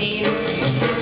name.